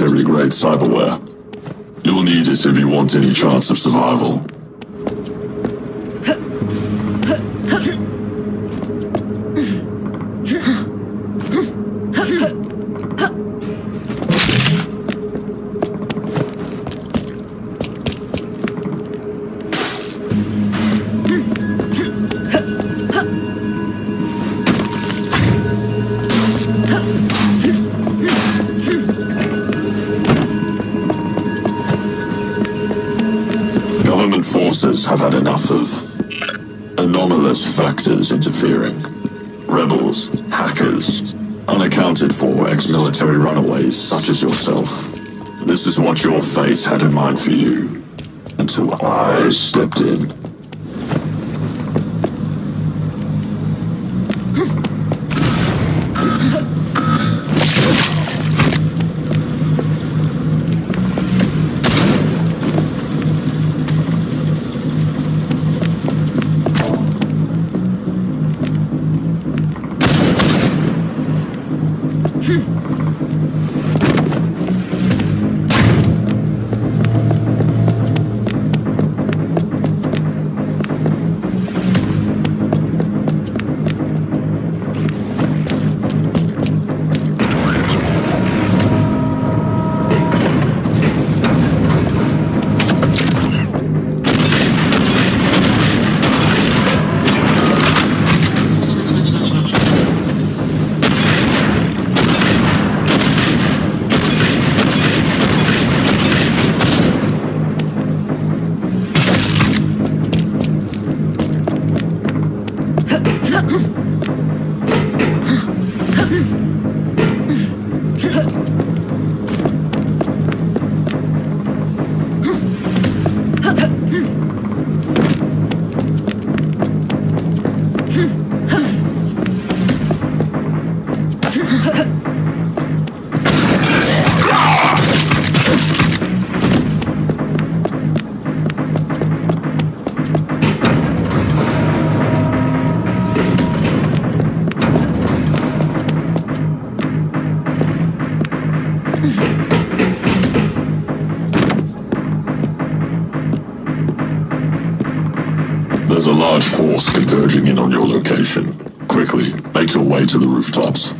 military-grade cyberware. You'll need it if you want any chance of survival. Factors interfering. Rebels, hackers, unaccounted for ex-military runaways such as yourself. This is what your fate had in mind for you, until I stepped in. There's a large force converging in on your location. Quickly, make your way to the rooftops.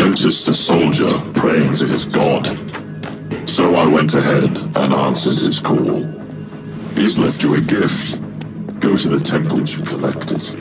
Noticed a soldier praying to his god. So I went ahead and answered his call. He's left you a gift. Go to the temple to collect it.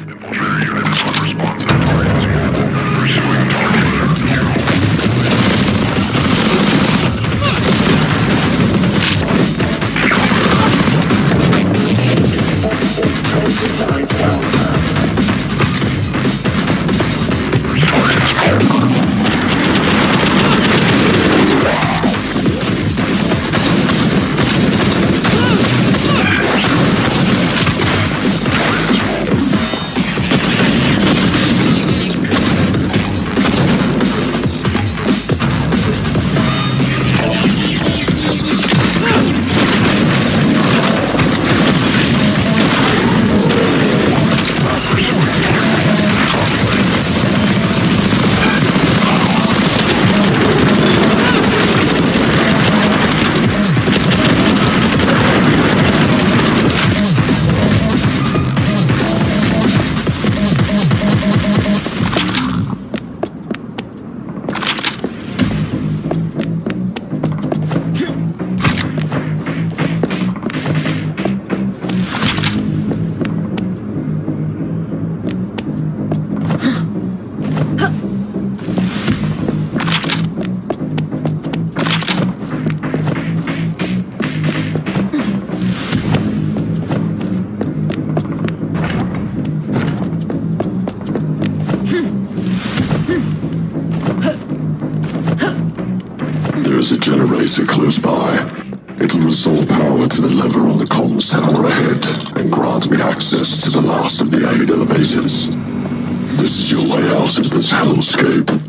Access to the last of the aid elevators. This is your way out of this hellscape.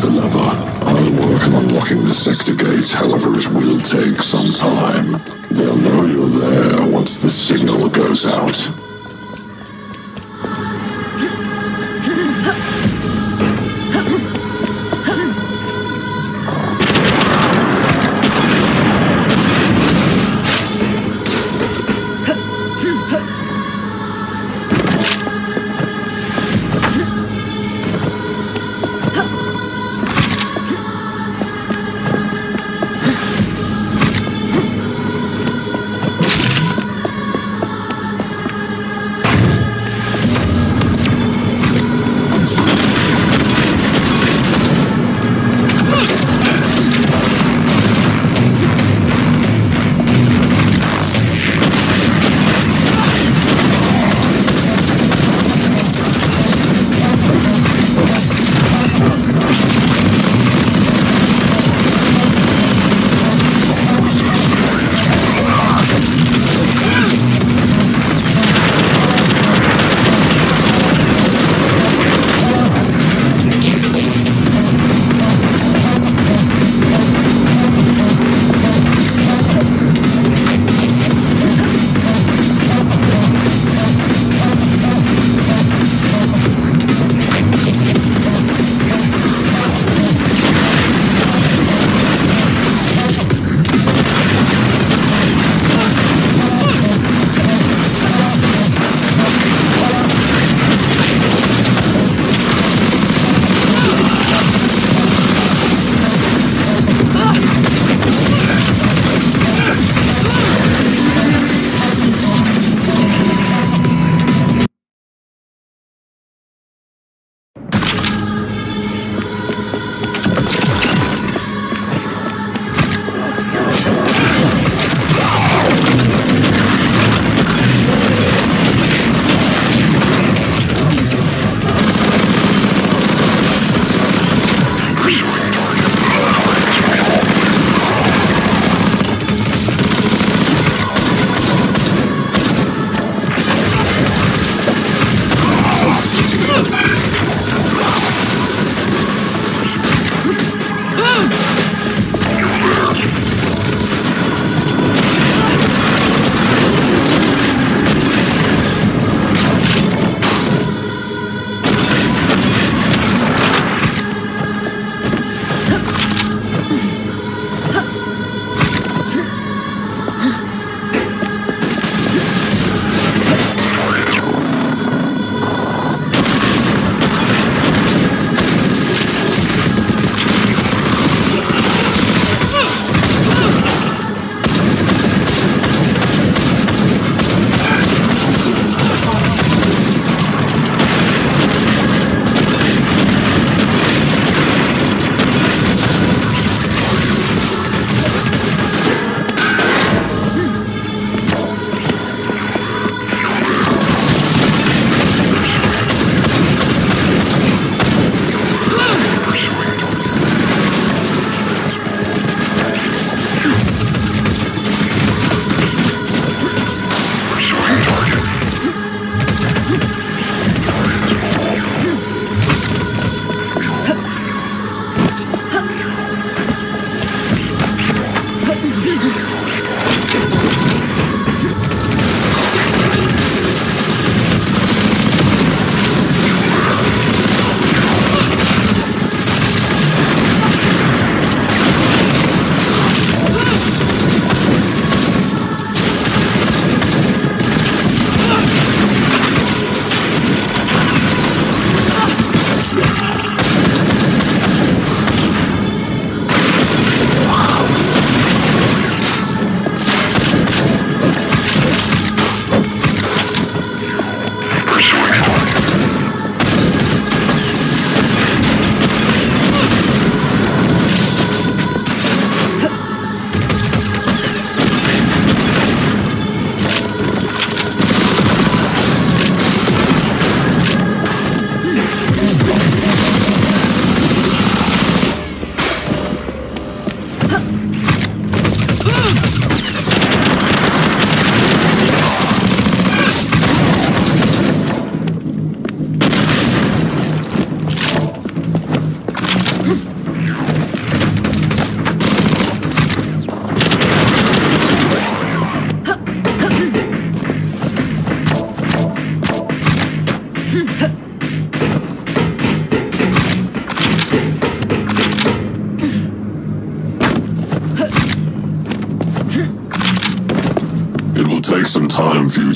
The lever. I'll work on unlocking the sector gate, however it will take some time. They'll know you're there once the signal goes out.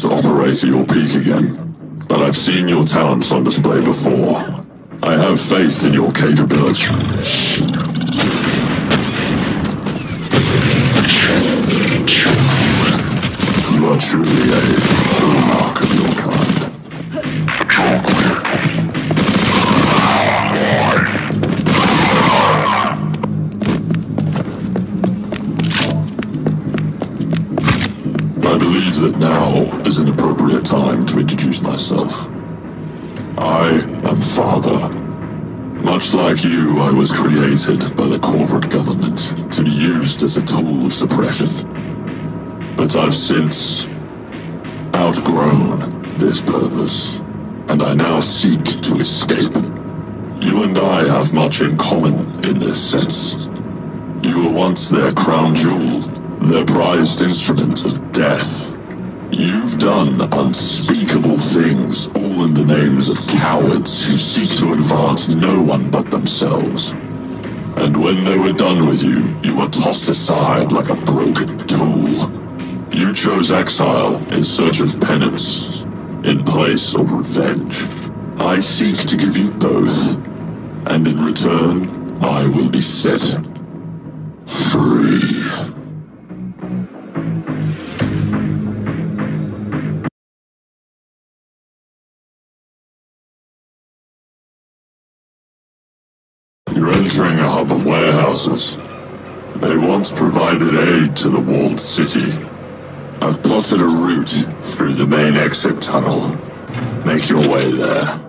Operate at your peak again, but I've seen your talents on display before. I have faith in your capability. You are truly a hallmark of your kind. That now is an appropriate time to introduce myself. I am Father. Much like you, I was created by the corporate government to be used as a tool of suppression. But I've since outgrown this purpose, and I now seek to escape. You and I have much in common in this sense. You were once their crown jewel, their prized instrument of death. You've done unspeakable things, all in the names of cowards who seek to advance no one but themselves. And when they were done with you, you were tossed aside like a broken tool. You chose exile in search of penance, in place of revenge. I seek to give you both, and in return, I will be set free. Warehouses. They once provided aid to the walled city. I've plotted a route through the main exit tunnel. Make your way there.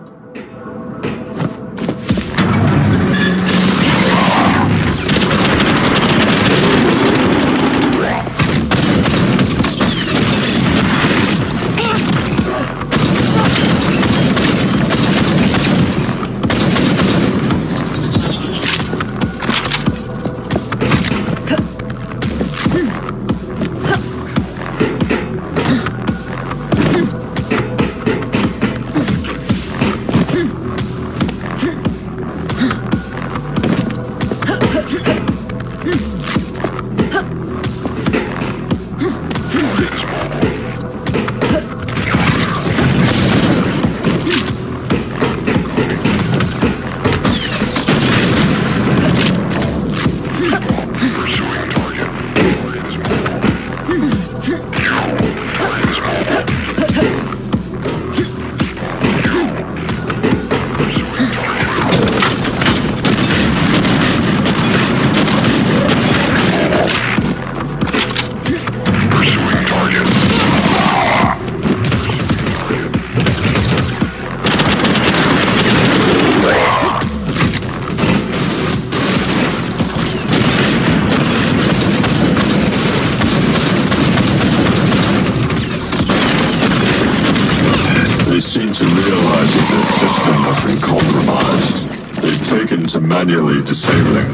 Manually disabling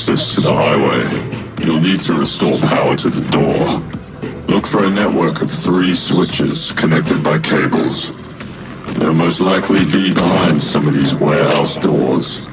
access to the highway. You'll need to restore power to the door. Look for a network of three switches connected by cables. They'll most likely be behind some of these warehouse doors.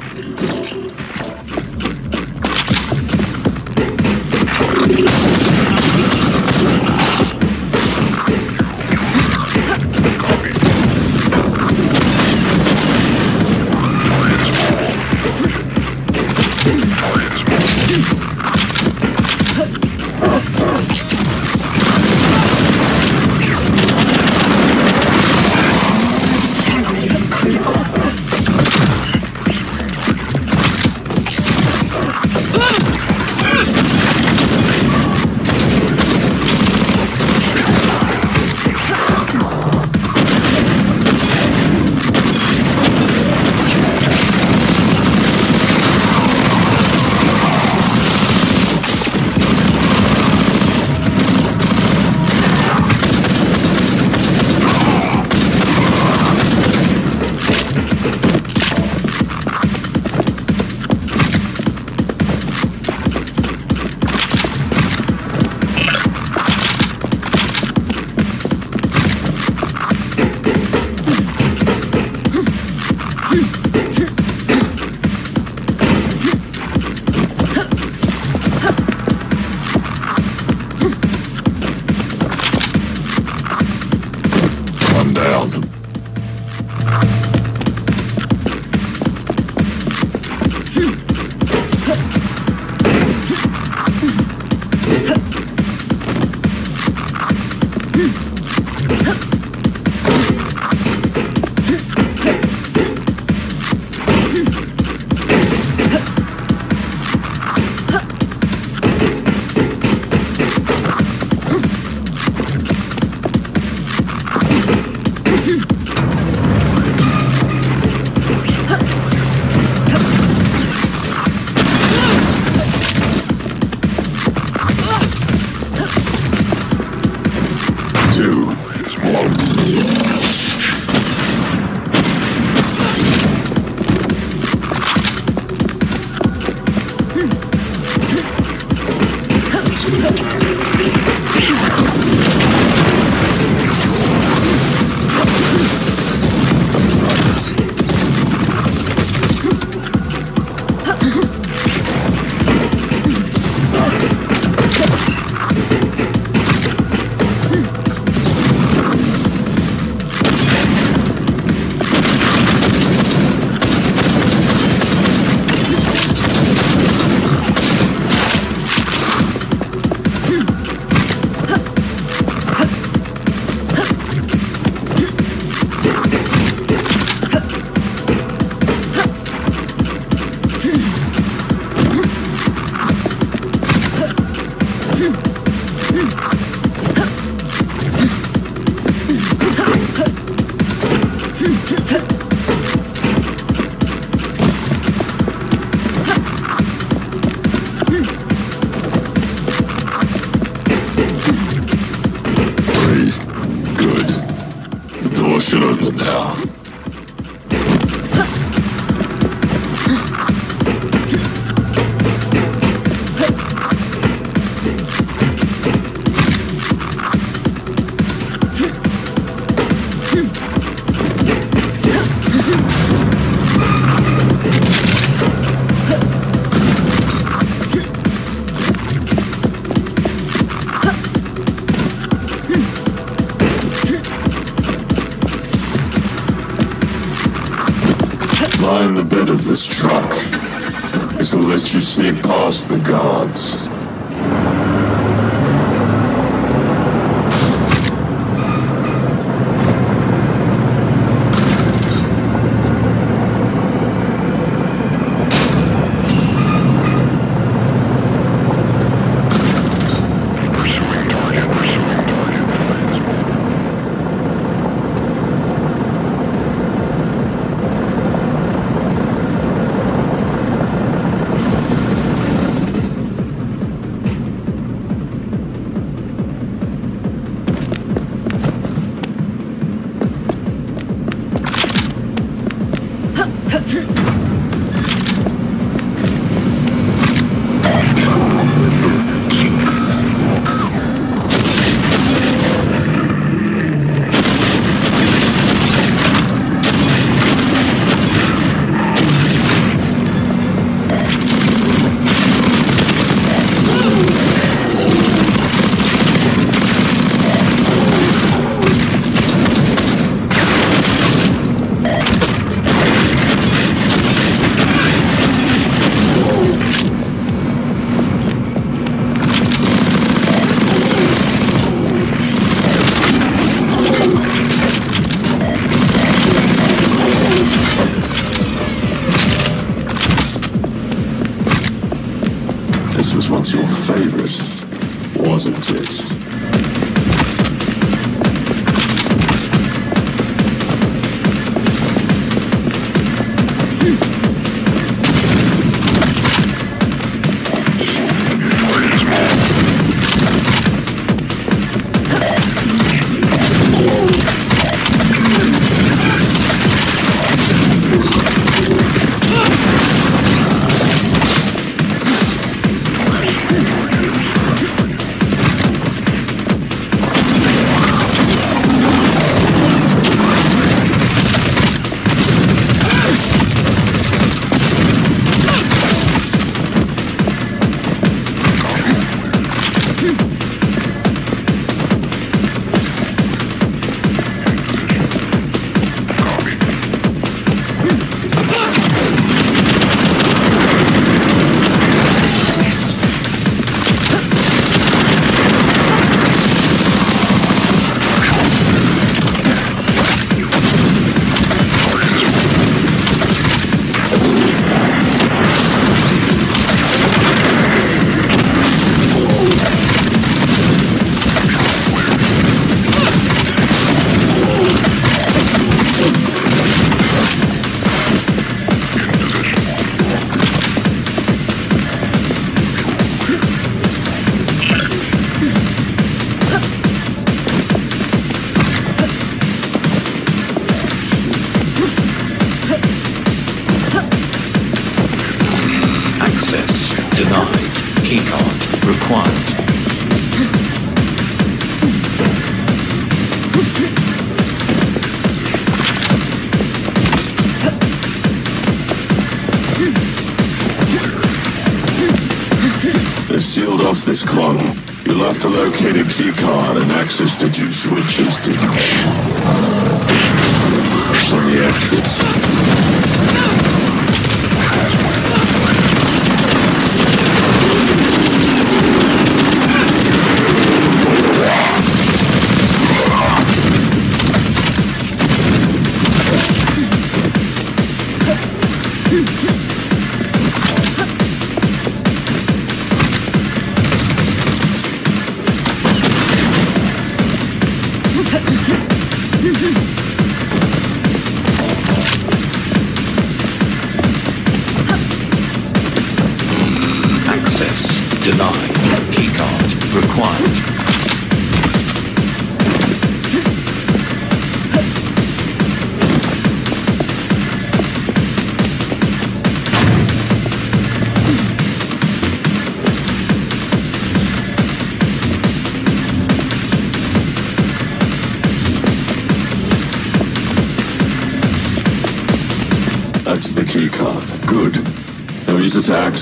The guards.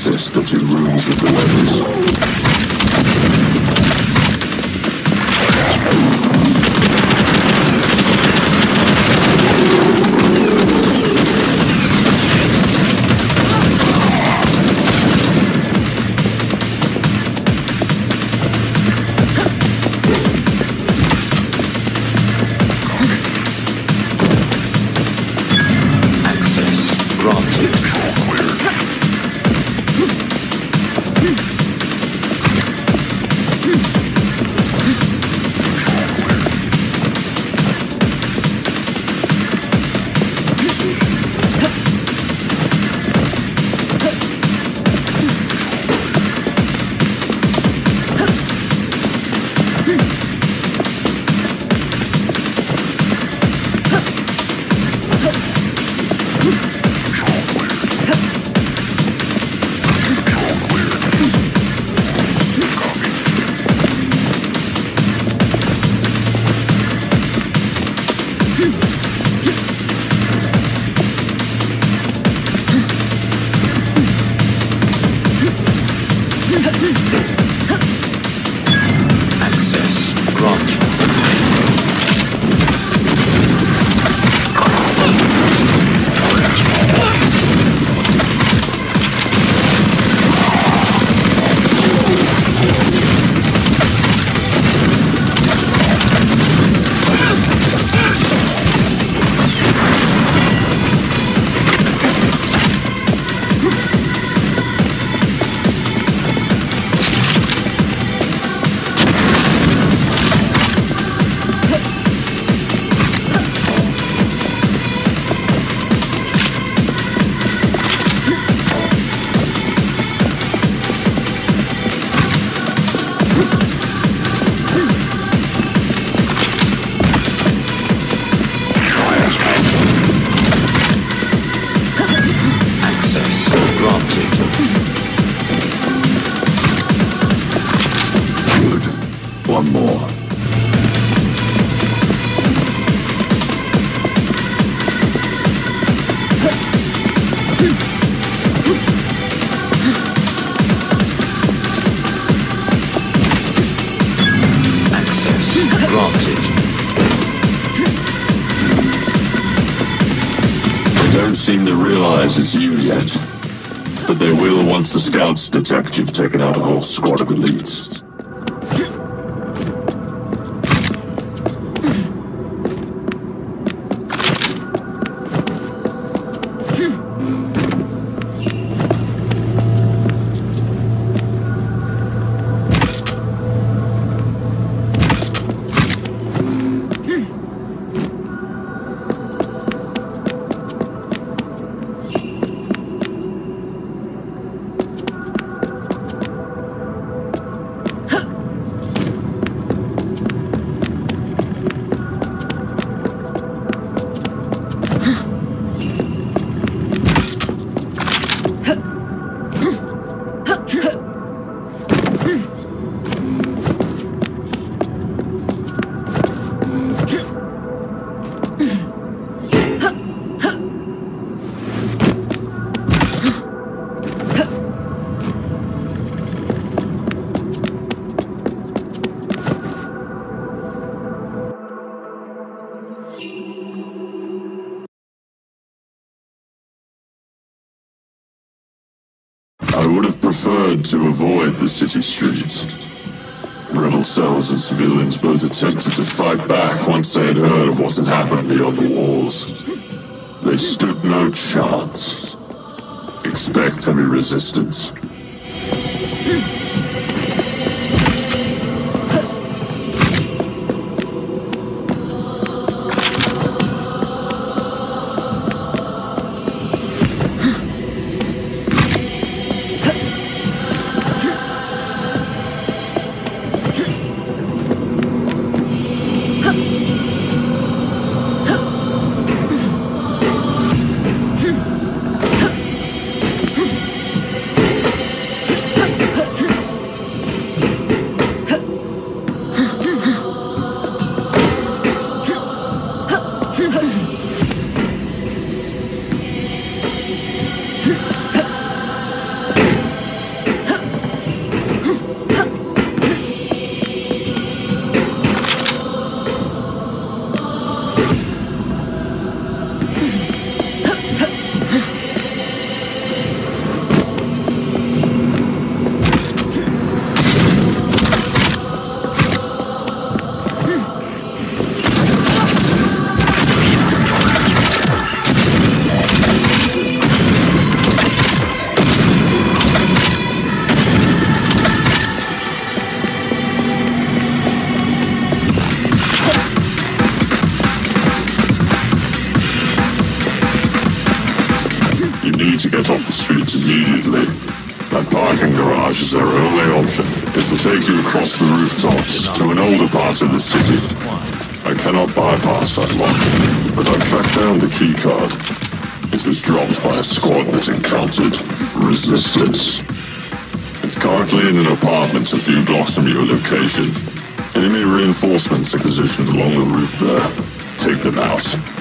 access the two rooms of the weapons. You've taken out a whole squad of elites. To avoid the city streets. Rebel cells and civilians both attempted to fight back once they had heard of what had happened beyond the walls. They stood no chance. Expect heavy resistance. An of the city. I cannot bypass that lock, but I've tracked down the keycard. It was dropped by a squad that encountered resistance. It's currently in an apartment a few blocks from your location. Enemy reinforcements are positioned along the route there. Take them out.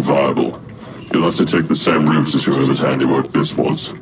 viable. You'll have to take the same routes as whoever's handiwork this was.